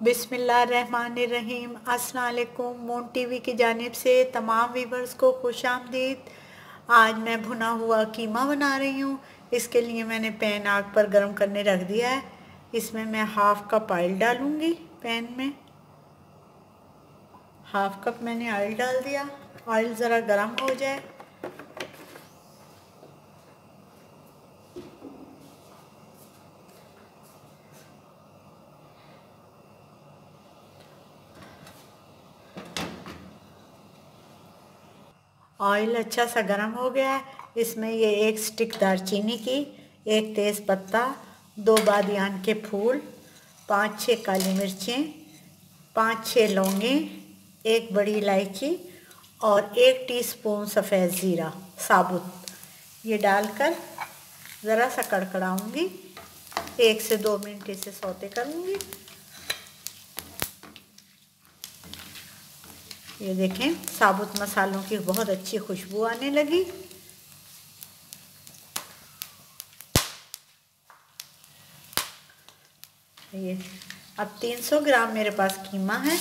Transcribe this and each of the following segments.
बिसमीम अस्सलाम moon TV की जानब से तमाम वीवर्स को खुश आमदीद आज मैं भुना हुआ कीमा बना रही हूँ। इसके लिए मैंने पैन आग पर गर्म करने रख दिया है। इसमें मैं हाफ़ कप ऑयल डालूँगी पैन में। हाफ़ कप मैंने ऑयल डाल दिया। ऑयल ज़रा गर्म हो जाए। ऑयल अच्छा सा गर्म हो गया है। इसमें ये एक स्टिक दारचीनी की, एक तेज़ पत्ता दो बादियान के फूल, पाँच छः काली मिर्चें, पाँच छः लौंगे, एक बड़ी इलायची और एक टीस्पून सफ़ेद ज़ीरा, साबुत। ये डालकर ज़रा सा कड़कड़ाऊँगी। एक से दो मिनट इसे सौते करूँगी। ये देखें, साबुत मसालों की बहुत अच्छी खुशबू आने लगी। ये, अब 300 ग्राम मेरे पास कीमा है।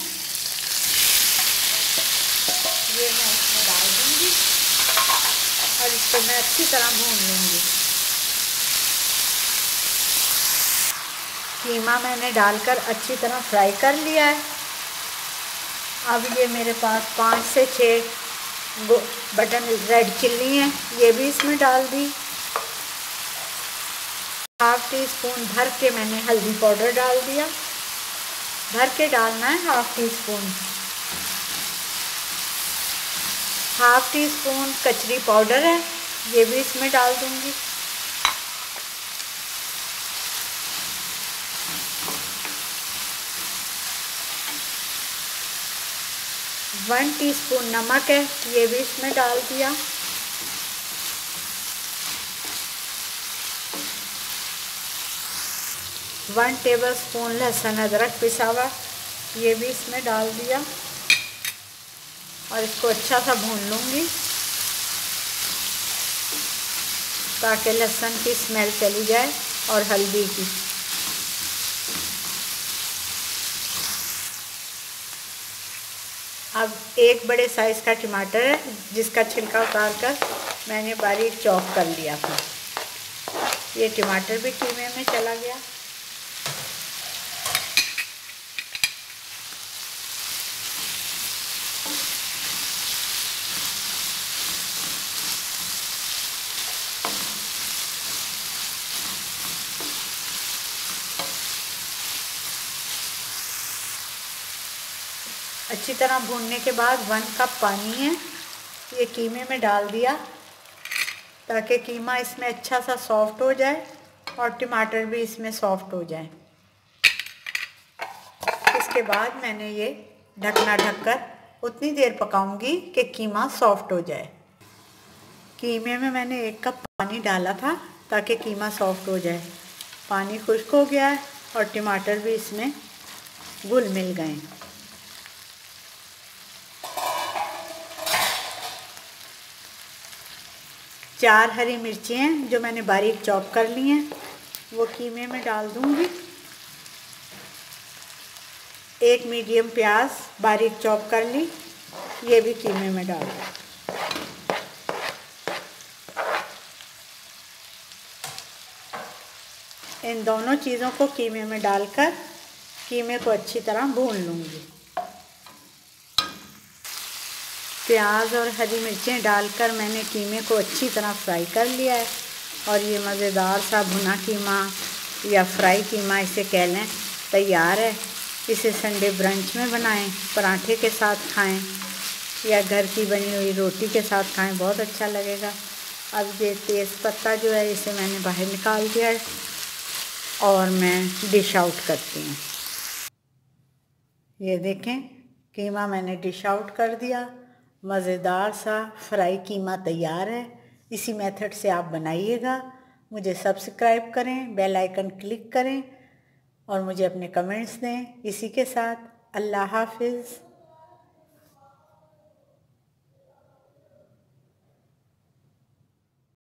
ये मैं इसमें डाल दूँगी और इसको मैं अच्छी तरह भून लूँगी। कीमा मैंने डालकर अच्छी तरह फ्राई कर लिया है। अब ये मेरे पास पाँच से छः बटन रेड चिल्ली हैं, ये भी इसमें डाल दी। हाफ़ टी स्पून भर के मैंने हल्दी पाउडर डाल दिया। भर के डालना है half teaspoon half teaspoon कचरी पाउडर है, ये भी इसमें डाल दूँगी। वन टीस्पून नमक है, ये भी इसमें डाल दिया। वन टेबल स्पून लहसुन अदरक पिसा हुआ ये भी इसमें डाल दिया। और इसको अच्छा सा भून लूँगी, ताकि लहसुन की स्मेल चली जाए और हल्दी की। अब एक बड़े साइज़ का टमाटर है, जिसका छिलका उतार कर मैंने बारीक चॉप कर लिया था। ये टमाटर भी कीमे में चला गया। अच्छी तरह भूनने के बाद वन कप पानी है। ये कीमे में डाल दिया ताकि कीमा इसमें अच्छा सा सॉफ्ट हो जाए और टमाटर भी इसमें सॉफ्ट हो जाए। इसके बाद मैंने ये ढकना ढककर उतनी देर पकाऊँगी कि कीमा सॉफ्ट हो जाए। कीमे में मैंने एक कप पानी डाला था ताकि कीमा सॉफ्ट हो जाए। पानी खुश्क हो गया है और टमाटर भी इसमें घुल मिल गए चार हरी मिर्ची जो मैंने बारीक चॉप कर ली हैं। वो कीमे में डाल दूँगी। एक मीडियम प्याज बारीक चॉप कर ली, ये भी कीमे में डाल दूँ इन दोनों चीज़ों को कीमे में डालकर कीमे को अच्छी तरह भून लूँगी। प्याज और हरी मिर्चें डालकर मैंने कीमे को अच्छी तरह फ्राई कर लिया है। और ये मज़ेदार सा भुना कीमा या फ्राई कीमा इसे कह लें, तैयार है। इसे संडे ब्रंच में बनाएँ, पराठे के साथ खाएँ या घर की बनी हुई रोटी के साथ खाएँ, बहुत अच्छा लगेगा। अब ये तेज़ पत्ता जो है, इसे मैंने बाहर निकाल दिया है और मैं डिश आउट करती हूँ। ये देखें, कीमा मैंने डिश आउट कर दिया। मज़ेदार सा फ्राई कीमा तैयार है। इसी मेथड से आप बनाइएगा। मुझे सब्सक्राइब करें, बेल आइकन क्लिक करें और मुझे अपने कमेंट्स दें। इसी के साथ अल्लाह हाफिज़।